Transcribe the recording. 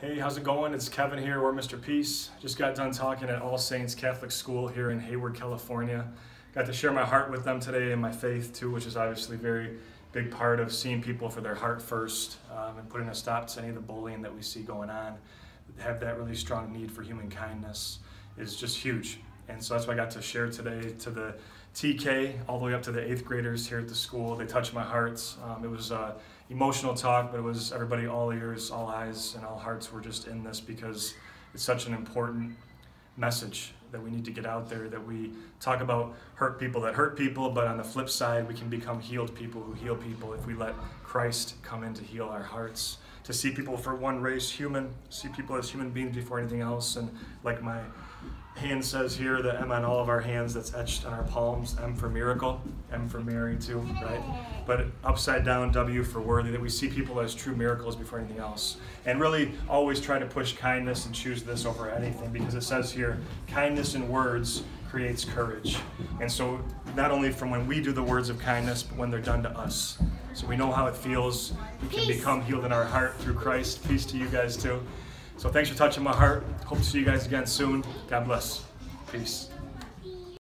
Hey, how's it going? It's Kevin here, or Mr. Peace. Just got done talking at All Saints Catholic School here in Hayward, California. Got to share my heart with them today and my faith too, which is obviously a very big part of seeing people for their heart first um, and putting a stop to any of the bullying that we see going on. Have that really strong need for human kindness is just huge. And so that's what I got to share today to the TK, all the way up to the eighth graders here at the school. They touched my hearts. Um, it was uh, emotional talk, but it was everybody, all ears, all eyes, and all hearts were just in this because it's such an important message that we need to get out there that we talk about hurt people that hurt people, but on the flip side, we can become healed people who heal people if we let Christ come in to heal our hearts. To see people for one race, human, see people as human beings before anything else, and like my hand says here, the M on all of our hands that's etched on our palms, M for miracle, M for Mary too, right? But upside down, W for worthy, that we see people as true miracles before anything else. And really always try to push kindness and choose this over anything because it says here, kindness in words creates courage. And so not only from when we do the words of kindness, but when they're done to us. So we know how it feels. We can become healed in our heart through Christ. Peace to you guys too. So thanks for touching my heart. Hope to see you guys again soon. God bless. Peace.